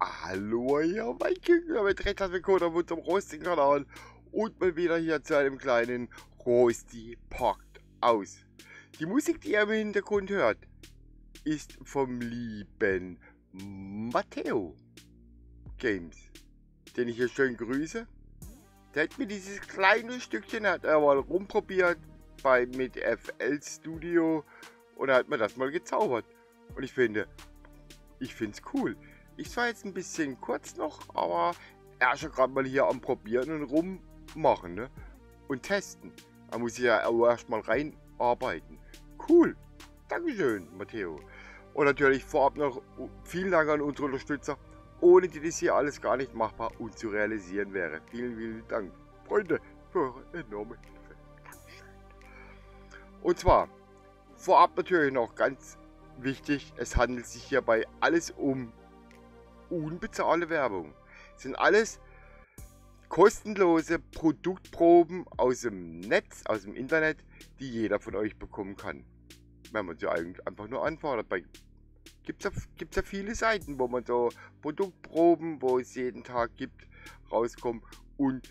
Hallo, hier mein Küken mit recht herzlich willkommen auf unserem Roasting-Kanal und mal wieder hier zu einem kleinen Roasty packt aus. Die Musik, die ihr im Hintergrund hört, ist vom lieben Matteo Games, den ich hier schön grüße. Der hat mir dieses kleine Stückchen, hat er mal rumprobiert bei mit FL Studio und hat mir das mal gezaubert. Und ich finde, ich finde es cool. Ich war jetzt ein bisschen kurz noch, aber er ist ja gerade mal hier am Probieren und rummachen ne? und testen. Da muss ich ja auch erstmal reinarbeiten. Cool. Dankeschön, Matteo. Und natürlich vorab noch vielen Dank an unsere Unterstützer, ohne die das hier alles gar nicht machbar und zu realisieren wäre. Vielen, vielen Dank, Freunde, für eure enorme Hilfe. Dankeschön. Und zwar, vorab natürlich noch ganz wichtig, es handelt sich hierbei alles um unbezahlte Werbung. Das sind alles kostenlose Produktproben aus dem Netz, aus dem Internet, die jeder von euch bekommen kann. Wenn man sie einfach nur anfordert. Bei gibt es ja, ja viele Seiten, wo man so Produktproben, wo es jeden Tag gibt, rauskommen. Und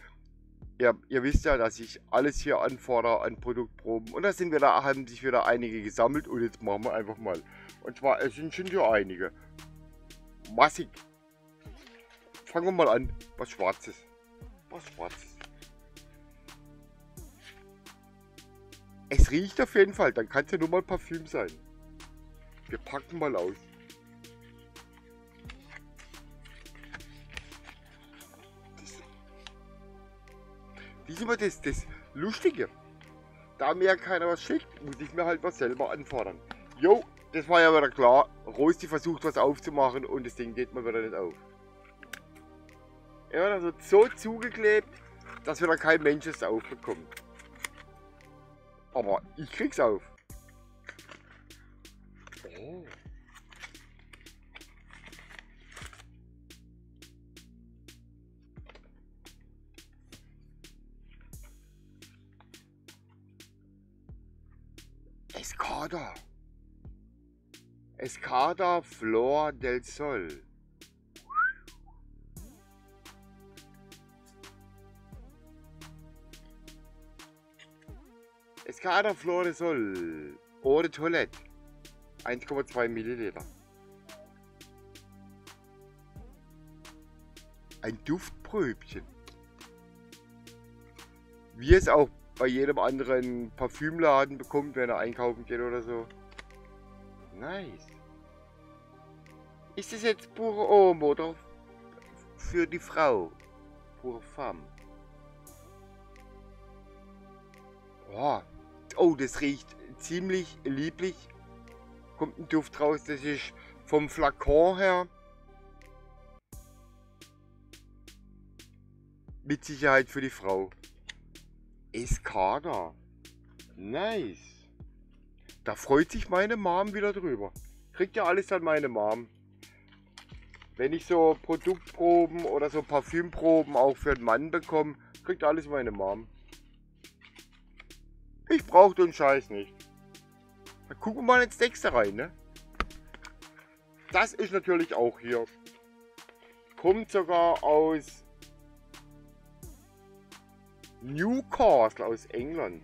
ja, ihr wisst ja, dass ich alles hier anfordere an Produktproben. Und da sind wir da, haben sich wieder einige gesammelt und jetzt machen wir einfach mal. Und zwar, es sind schon ja einige. Massig. Fangen wir mal an. Was Schwarzes. Was Schwarzes. Es riecht auf jeden Fall. Dann kann es ja nur mal Parfüm sein. Wir packen mal aus. Das ist immer das, das Lustige. Da mir keiner was schickt, muss ich mir halt was selber anfordern. Jo, das war ja wieder klar. Rosti versucht was aufzumachen und das Ding geht mal wieder nicht auf. Er wird also so zugeklebt, dass wieder kein Mensch es aufbekommt. Aber ich krieg's auf. Oh. Escada. Escada Flor del Sol. Escada Flor del Sol. Eau Toilette. 1,2 Milliliter. Ein Duftpröbchen. Wie es auch bei jedem anderen Parfümladen bekommt, wenn er einkaufen geht oder so. Nice. Ist das jetzt pure Homme oder für die Frau? Pure Femme. Oh. oh, das riecht ziemlich lieblich. Kommt ein Duft raus, das ist vom Flakon her. Mit Sicherheit für die Frau. Escada. Nice. Da freut sich meine Mom wieder drüber. Kriegt ja alles an meine Mom. Wenn ich so Produktproben oder so Parfümproben auch für einen Mann bekomme, kriegt alles meine Mom. Ich brauche den Scheiß nicht. Dann gucken wir mal ins nächste rein, ne? Das ist natürlich auch hier. Kommt sogar aus Newcastle aus England.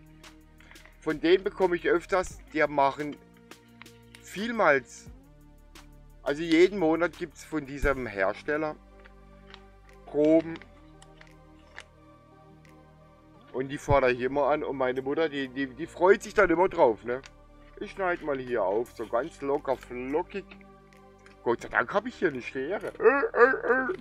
Von denen bekomme ich öfters, die machen vielmals, also jeden Monat gibt es von diesem Hersteller Proben. Und die fordere ich immer an und meine Mutter, die, die, die freut sich dann immer drauf. Ne? Ich schneide mal hier auf, so ganz locker flockig. Gott sei Dank habe ich hier eine Schere. Äh, äh, äh.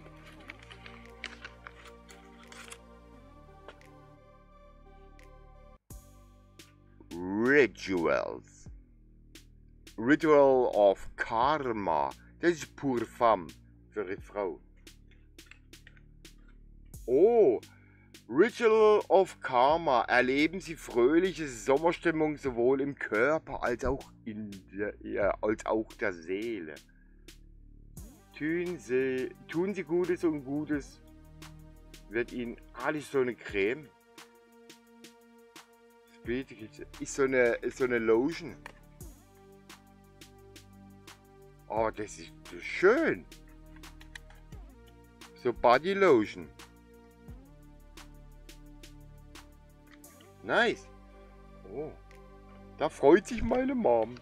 Rituals. Ritual of Karma. Das ist pure Femme für eine Frau. Oh, Ritual of Karma. Erleben Sie fröhliche Sommerstimmung sowohl im Körper als auch, in der, als auch der Seele. Tun Sie, tun Sie Gutes und Gutes wird Ihnen alles so eine Creme ist so eine, so eine Lotion. Oh, das ist, das ist schön. So Body Lotion. Nice. Oh. Da freut sich meine Mom.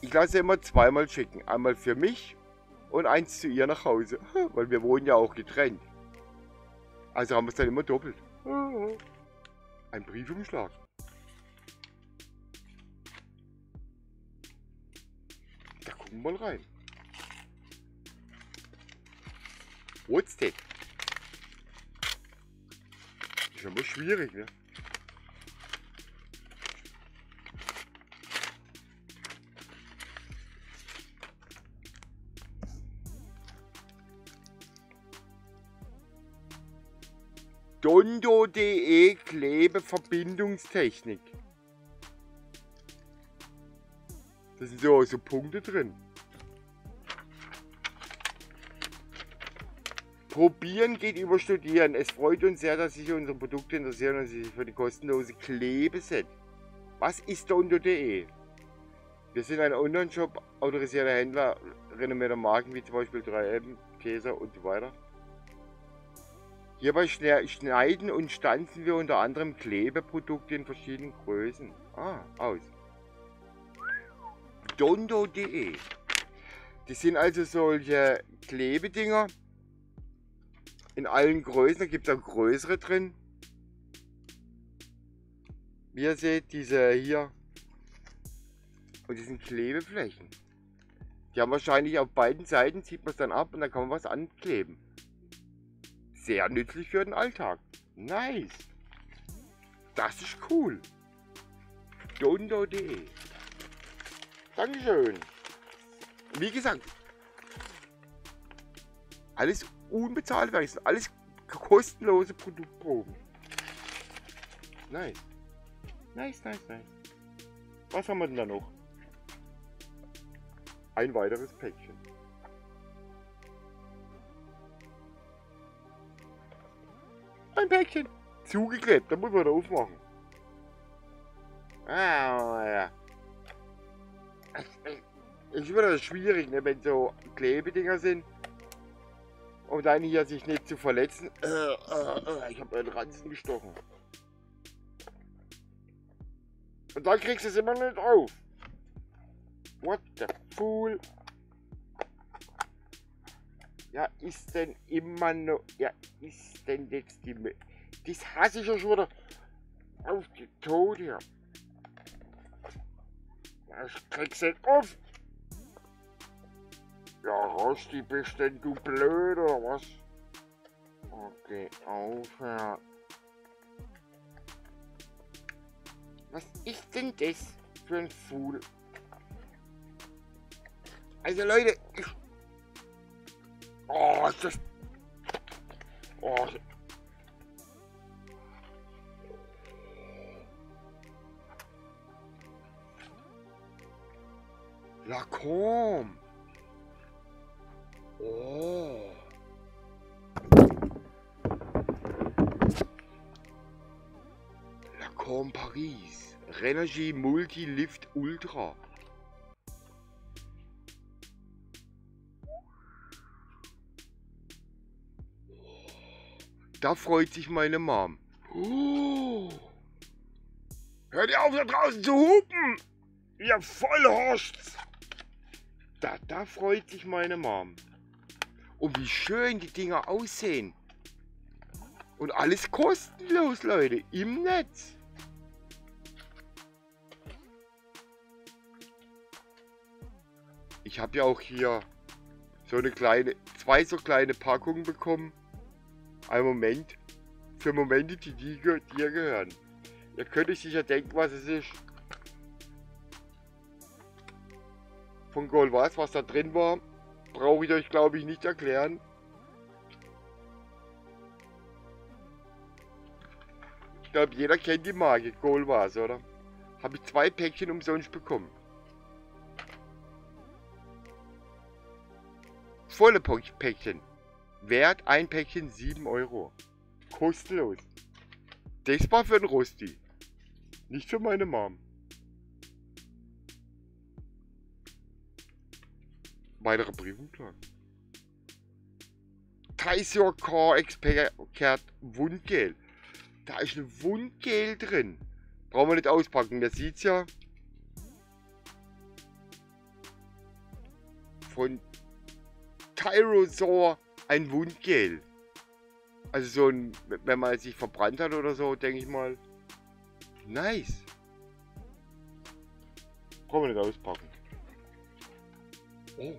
Ich lasse immer zweimal schicken. Einmal für mich und eins zu ihr nach Hause. Weil wir wohnen ja auch getrennt. Also haben wir es dann immer doppelt. Ein Briefumschlag. Da gucken wir mal rein. What's that? Ist immer schwierig, ne? Dondo.de Klebeverbindungstechnik. Da sind so, so Punkte drin. Probieren geht über Studieren. Es freut uns sehr, dass sich unsere Produkte interessieren und sich für die kostenlose Klebeset. Was ist Dondo.de? Wir sind ein Online-Shop, autorisierter Händler renommierter Marken wie zum Beispiel 3M, Käse und so weiter. Hierbei schneiden und stanzen wir unter anderem Klebeprodukte in verschiedenen Größen. Ah, aus. Dondo.de Das sind also solche Klebedinger in allen Größen. Da gibt es auch größere drin. Wie ihr seht, diese hier. Und die sind Klebeflächen. Die haben wahrscheinlich auf beiden Seiten, zieht man es dann ab und dann kann man was ankleben sehr nützlich für den Alltag. Nice. Das ist cool. Dondo.de Dankeschön. Wie gesagt, alles unbezahlte Werbung, alles kostenlose Produktproben. Nice. Nice, nice, nice. Was haben wir denn da noch? Ein weiteres Päckchen. Ein Päckchen. Zugeklebt, da muss man da aufmachen. Ah, ja. Ist immer das schwierig, ne, wenn so Klebedinger sind. Und dann hier sich nicht zu verletzen. Äh, äh, äh, ich habe einen Ranzen gestochen. Und dann kriegst du es immer nicht auf. What the fool? Ja, ist denn immer noch. Ja, ist denn jetzt die. Das hasse ich ja schon wieder. Auf die Tode hier. Ja, ich krieg's nicht auf. Ja, Rosti, bist denn du blöd oder was? Okay, aufhören. Was ist denn das für ein Fool? Also Leute, ich Oh, ist das. Oh. Lacombe. Oh. Lacombe Paris. Renogy Multi Lift Ultra. Da freut sich meine Mom. Oh. Hört ihr auf, da draußen zu hupen! Ihr Vollhorsts! Da, da freut sich meine Mom. Und wie schön die Dinger aussehen. Und alles kostenlos, Leute, im Netz. Ich habe ja auch hier so eine kleine, zwei so kleine Packungen bekommen. Ein Moment. Für Momente, die dir, gehören. Ihr könnt euch sicher denken, was es ist. Von Gold was, was da drin war, brauche ich euch glaube ich nicht erklären. Ich glaube, jeder kennt die Marke Gold was, oder? Habe ich zwei Päckchen umsonst bekommen. Volle Päckchen. Wert ein Päckchen 7 Euro. Kostenlos. Das war für den Rosti. Nicht für meine Mom. Weitere Briefumschlag. Tysor Car Expert Wundgel. Da ist ein Wundgel drin. Brauchen wir nicht auspacken, der sieht's ja. Von Tyrosaur ein Wundgel. Also so ein, wenn man sich verbrannt hat oder so, denke ich mal. Nice. Brauchen wir nicht auspacken. Oh.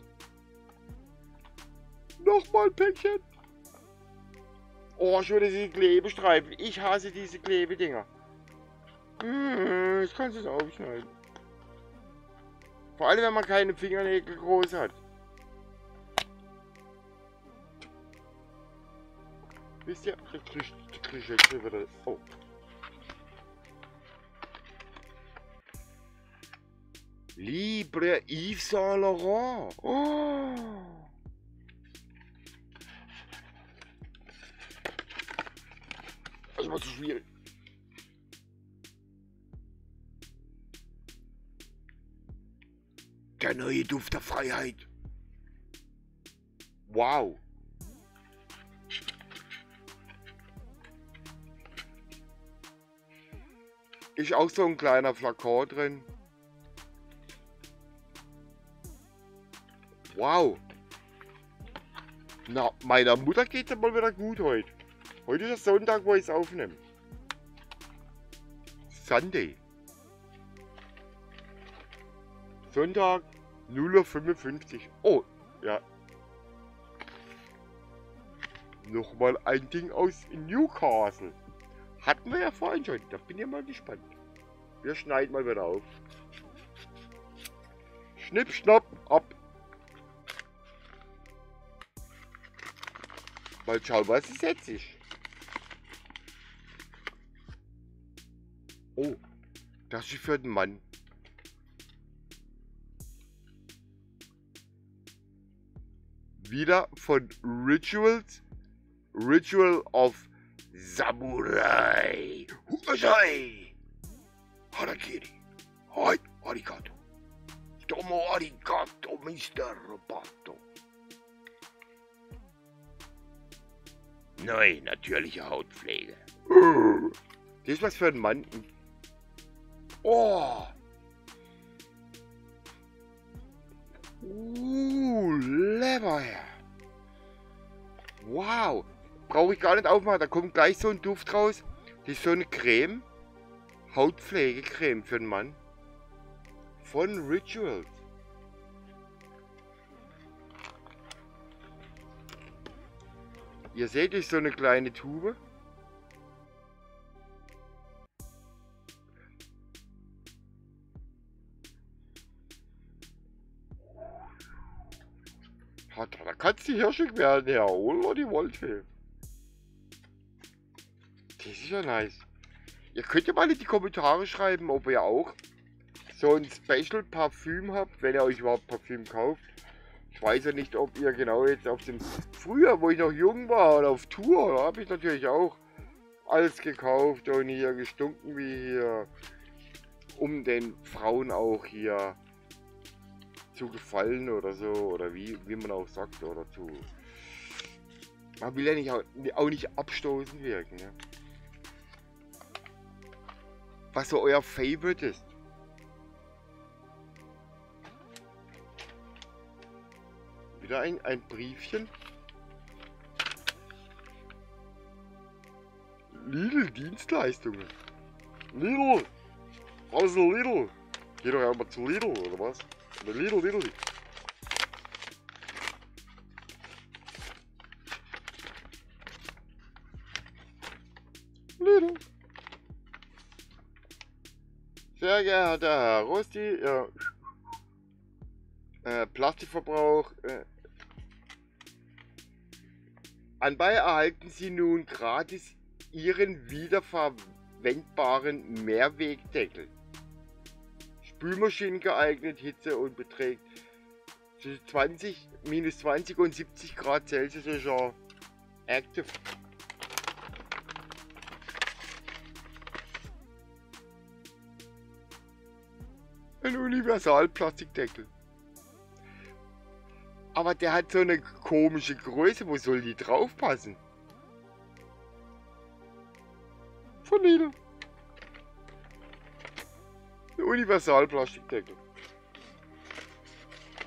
Nochmal Päckchen. Oh, schon diese Klebestreifen. Ich hasse diese Klebedinger. Hm, ich kann es aufschneiden. Vor allem, wenn man keine Fingernägel groß hat. Wisst ihr, der kriegt, der kriegt jetzt wieder. Oh. Libre Yves Saint Laurent. Oh. Das war zu schwierig. Der neue Duft der Freiheit. Wow. Ist auch so ein kleiner Flakon drin. Wow. Na, meiner Mutter geht es mal wieder gut heute. Heute ist der Sonntag, wo ich es aufnehme. Sunday. Sonntag 0.55 Uhr. Oh, ja. Nochmal ein Ding aus Newcastle. Hatten wir ja vorhin schon. Da bin ich mal gespannt. Wir schneiden mal wieder auf. Schnipp, schnapp, ab. Mal schauen, was es jetzt ist. Oh, das ist für den Mann. Wieder von Rituals. Ritual of Samurai. Huasai. Harakiri. Hai, arigato. Tomo arigato, Mr. Roboto. Neu, natürliche Hautpflege. Das ist was für einen Mann. Oh. Uh, lecker. Wow. Brauche ich gar nicht aufmachen. Da kommt gleich so ein Duft raus. Das ist so eine Creme. Hautpflegecreme für den Mann. Von Rituals. Ihr seht, ist so eine kleine Tube. Da kannst du hirschig werden, ja, oder die Wolfe. Ist ja nice. Ihr könnt ja mal in die Kommentare schreiben, ob ihr auch so ein Special Parfüm habt, wenn ihr euch überhaupt Parfüm kauft. Ich weiß ja nicht, ob ihr genau jetzt auf dem... Früher, wo ich noch jung war und auf Tour, habe ich natürlich auch alles gekauft und hier gestunken wie hier, um den Frauen auch hier zu gefallen oder so, oder wie, wie man auch sagt, oder zu... Man will ja nicht, auch nicht abstoßend wirken, ja. Was so euer Favorite ist. Wieder ein, ein Briefchen. Lidl Dienstleistungen. Lidl. Ist Lidl? Geh doch einmal zu Lidl, oder was? Lidl. Lidl. Sehr geehrter Herr Rosti, ja. Äh, Plastikverbrauch. Äh, anbei erhalten Sie nun gratis Ihren wiederverwendbaren Mehrwegdeckel. Spülmaschinen geeignet, Hitze und beträgt zwischen 20, minus 20 und 70 Grad Celsius ist ja active. Ein Universalplastikdeckel. Aber der hat so eine komische Größe. Wo soll die draufpassen? Von Lidl. Eine Universalplastikdeckel.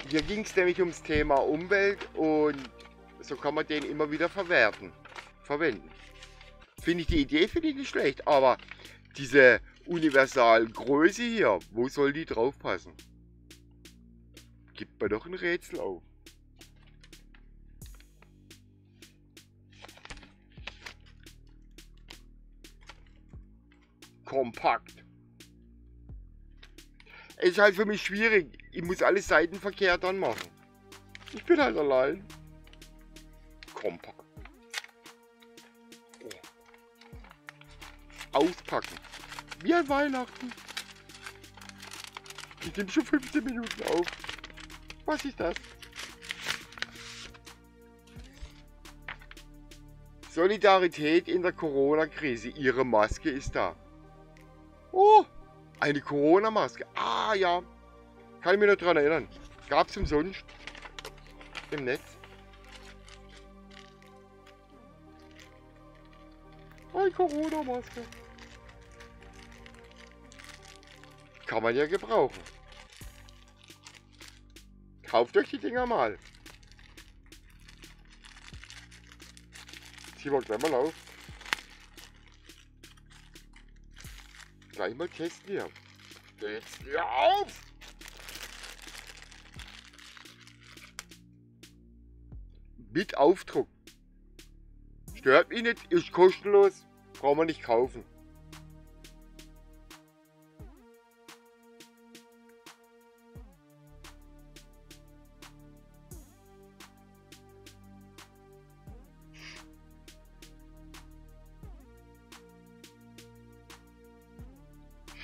Hier ging es nämlich ums Thema Umwelt und so kann man den immer wieder verwerten, verwenden. Finde ich die Idee finde ich nicht schlecht, aber diese Universalgröße hier, wo soll die draufpassen? Gibt mir doch ein Rätsel auf. Kompakt. Es ist halt für mich schwierig. Ich muss alles seitenverkehrt dann machen. Ich bin halt allein. Kompakt. Oh. Auspacken. Wie an Weihnachten. Ich nehme schon 15 Minuten auf. Was ist das? Solidarität in der Corona-Krise. Ihre Maske ist da. Oh, eine Corona-Maske. Ah, ja. Kann ich mich noch daran erinnern. Gab es umsonst. Im Netz. Eine Corona-Maske. Kann man ja gebrauchen. Kauft euch die Dinger mal. Ziehen wir gleich mal auf. Gleich mal testen hier. Testen wir auf! Mit Aufdruck. Stört mich nicht, ist kostenlos, brauchen wir nicht kaufen.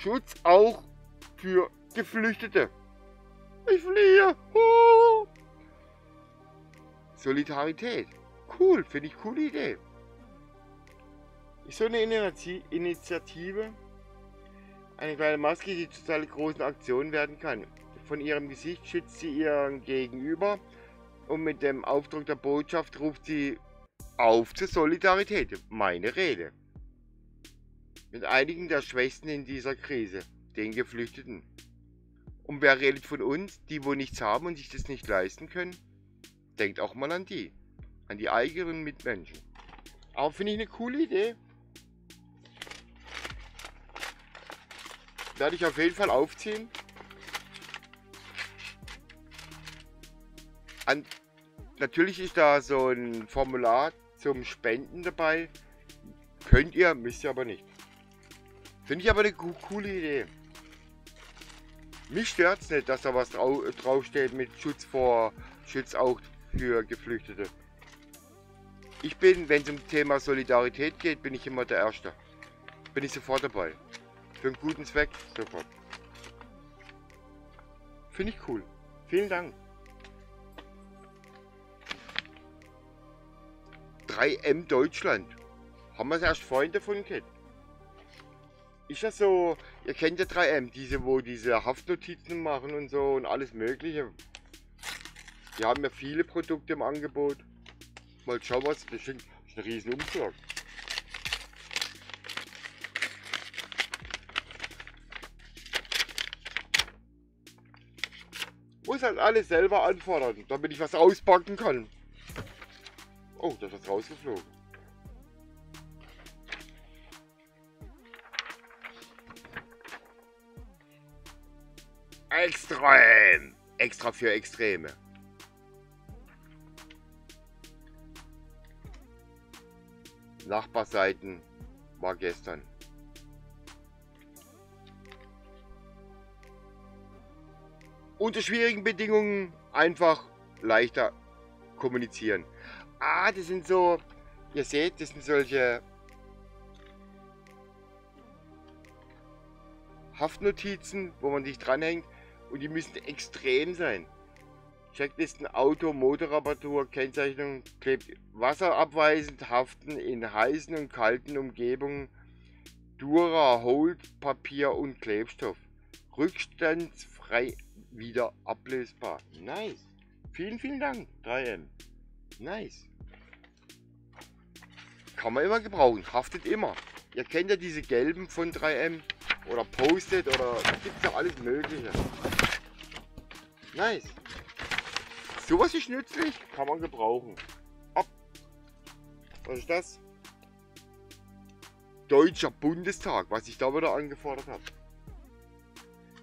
Schutz auch für Geflüchtete. Ich fliehe. Oh. Solidarität. Cool, finde ich coole Idee. Ist so eine Initiative eine kleine Maske, die zu einer großen Aktion werden kann. Von ihrem Gesicht schützt sie ihren Gegenüber und mit dem Aufdruck der Botschaft ruft sie auf zur Solidarität. Meine Rede mit einigen der Schwächsten in dieser Krise, den Geflüchteten. Und wer redet von uns, die wo nichts haben und sich das nicht leisten können? Denkt auch mal an die, an die eigenen Mitmenschen. Aber finde ich eine coole Idee. Werde ich auf jeden Fall aufziehen. An, natürlich ist da so ein Formular zum Spenden dabei. Könnt ihr, müsst ihr aber nicht. Finde ich aber eine coole Idee. Mich stört es nicht, dass da was drau draufsteht mit Schutz vor, Schutz auch für Geflüchtete. Ich bin, wenn es um Thema Solidarität geht, bin ich immer der Erste. Bin ich sofort dabei. Für einen guten Zweck, sofort. Finde ich cool. Vielen Dank. 3M Deutschland. Haben wir es erst Freunde von gehabt? Ist das so, ihr kennt ja 3M, diese, wo diese Haftnotizen machen und so und alles mögliche. Die haben ja viele Produkte im Angebot. Mal schauen was, das ist ein, ein riesen Umschlag. Muss halt alles selber anfordern, damit ich was auspacken kann. Oh, da ist rausgeflogen. Extrem. Extra für Extreme. Nachbarseiten war gestern. Unter schwierigen Bedingungen einfach leichter kommunizieren. Ah, das sind so, ihr seht, das sind solche Haftnotizen, wo man sich dranhängt. Und die müssen extrem sein. Checklisten Auto, Motorreparatur, Kennzeichnung, klebt wasserabweisend, haften in heißen und kalten Umgebungen, Dura, Hold, Papier und Klebstoff. Rückstandsfrei wieder ablösbar. Nice. Vielen, vielen Dank, 3M. Nice. Kann man immer gebrauchen, haftet immer. Ihr kennt ja diese gelben von 3M oder Post-it oder es ja alles mögliche. Nice. Sowas ist nützlich, kann man gebrauchen. Ab. Was ist das? Deutscher Bundestag, was ich da wieder angefordert habe.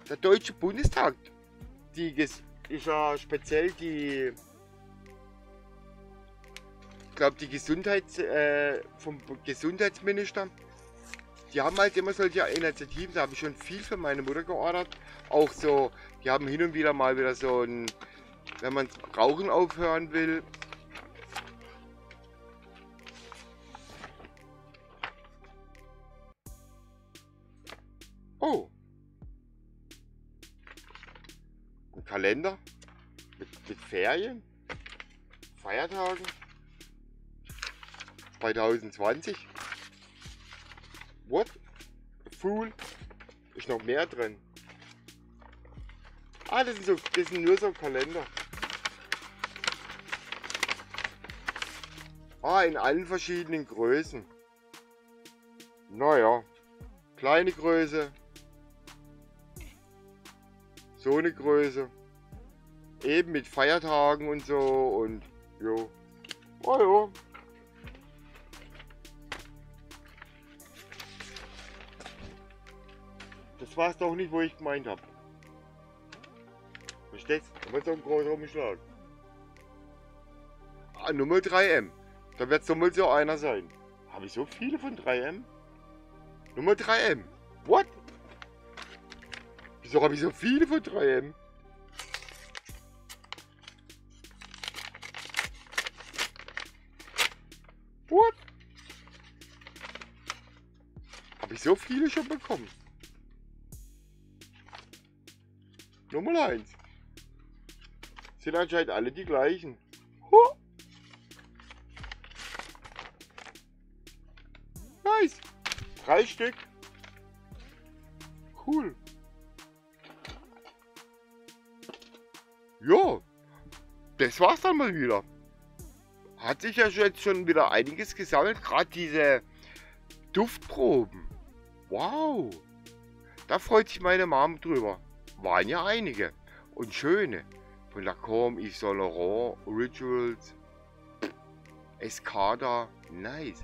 Der Deutsche Bundestag, die ist ja speziell die glaube, die Gesundheits, äh, vom Gesundheitsminister, die haben halt immer solche Initiativen, da habe ich schon viel für meine Mutter geordert. Auch so, die haben hin und wieder mal wieder so ein, wenn man Rauchen aufhören will. Oh. Ein Kalender mit, mit Ferien, Feiertagen. 2020. What? Fool? Ist noch mehr drin. Ah, das sind, so, das sind nur so Kalender. Ah, in allen verschiedenen Größen. Naja, kleine Größe. So eine Größe. Eben mit Feiertagen und so und jo. Oh jo. Das war es doch nicht, wo ich gemeint habe. Verstehst du? Da wird so ein großer Umschlag. Ah, Nummer 3M. Da wird so mal so einer sein. Habe ich so viele von 3M? Nummer 3M. What? Wieso habe ich so viele von 3M? What? Habe ich so viele schon bekommen? Nummer 1. Sind anscheinend alle die gleichen. Huh. Nice. Drei Stück. Cool. Ja, das war's dann mal wieder. Hat sich ja jetzt schon wieder einiges gesammelt. Gerade diese Duftproben. Wow. Da freut sich meine Mom drüber waren ja einige und schöne. Von Lacombe, Yves Saint Laurent, Rituals, Escada, nice.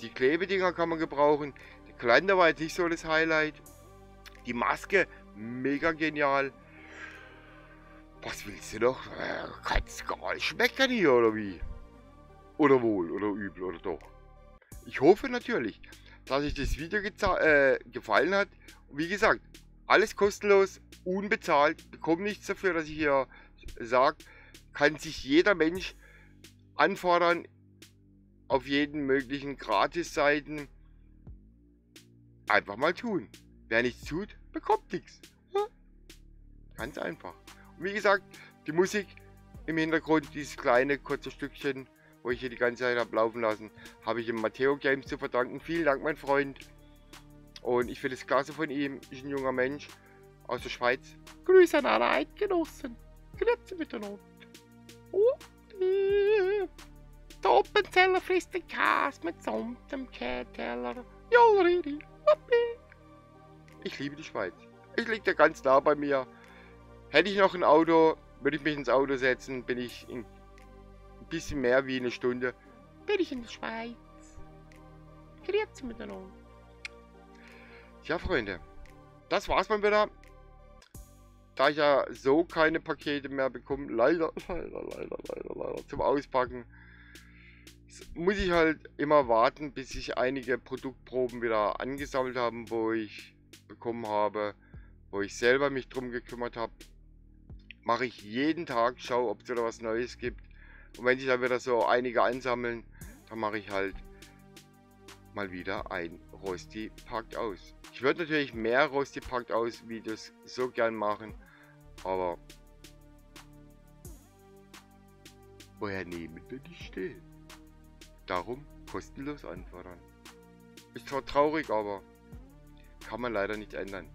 Die Klebedinger kann man gebrauchen. Der Kalender war jetzt nicht so das Highlight. Die Maske, mega genial. Was willst du noch? Äh, kannst gar nicht schmecken hier, oder wie? Oder wohl, oder übel, oder doch. Ich hoffe natürlich, dass euch das Video äh, gefallen hat. Wie gesagt, alles kostenlos, unbezahlt, bekomme nichts dafür, dass ich hier sage, kann sich jeder Mensch anfordern auf jeden möglichen Gratis-Seiten. Einfach mal tun. Wer nichts tut, bekommt nichts. Ganz einfach. Und wie gesagt, die Musik im Hintergrund, dieses kleine kurze Stückchen, wo ich hier die ganze Zeit habe laufen lassen, habe ich dem Matteo Games zu verdanken. Vielen Dank, mein Freund. Und ich finde es klasse von ihm, ist ein junger Mensch aus der Schweiz. Grüße an alle Eidgenossen. Grüße miteinander. Und äh, der Oppenzeller frisst den Käse mit Samt im Käteller. Ja, Ridi. Ich liebe die Schweiz. Ich liegt ja ganz nah bei mir. Hätte ich noch ein Auto, würde ich mich ins Auto setzen, bin ich in ein bisschen mehr wie eine Stunde. Bin ich in der Schweiz. Grüezi miteinander. Tja, Freunde, das war's mal wieder. Da ich ja so keine Pakete mehr bekomme, leider, leider, leider, leider, leider, zum Auspacken, muss ich halt immer warten, bis sich einige Produktproben wieder angesammelt haben, wo ich bekommen habe, wo ich selber mich drum gekümmert habe. Mache ich jeden Tag, schaue, ob es wieder was Neues gibt. Und wenn sich dann wieder so einige ansammeln, dann mache ich halt mal wieder ein Rosti packt aus. Ich würde natürlich mehr Rosti packt aus Videos so gern machen, aber woher nehmen wir die Stellen? Darum kostenlos anfordern. Ist zwar traurig, aber kann man leider nicht ändern.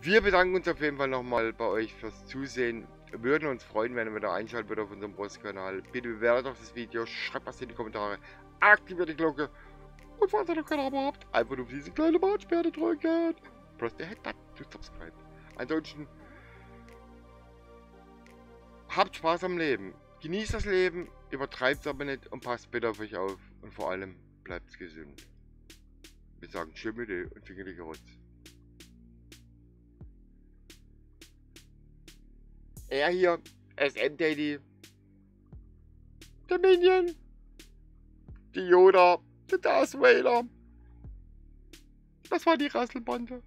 Wir bedanken uns auf jeden Fall nochmal bei euch fürs Zusehen. Wir würden uns freuen, wenn ihr wieder einschaltet auf unserem Brustkanal. Bitte bewertet doch das Video, schreibt was in die Kommentare, aktiviert die Glocke und falls ihr noch kein Abo habt, einfach nur auf diese kleine Mausperle drücken. Press the head button to subscribe. Ansonsten habt Spaß am Leben. Genießt das Leben, übertreibt es aber nicht und passt bitte auf euch auf. Und vor allem bleibt gesund. Wir sagen Tschüss und fingerliche Rutz. Er hier, SM Daddy, der Minion, die Yoda, der Darth Vader. Das war die Rasselbande.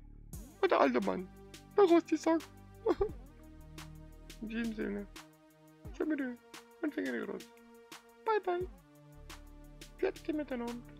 Und der alte Mann, der Rosti sagt. In diesem Sinne, Tschüss und fingerliche Rutz. Bye bye. Pfiat miteinander.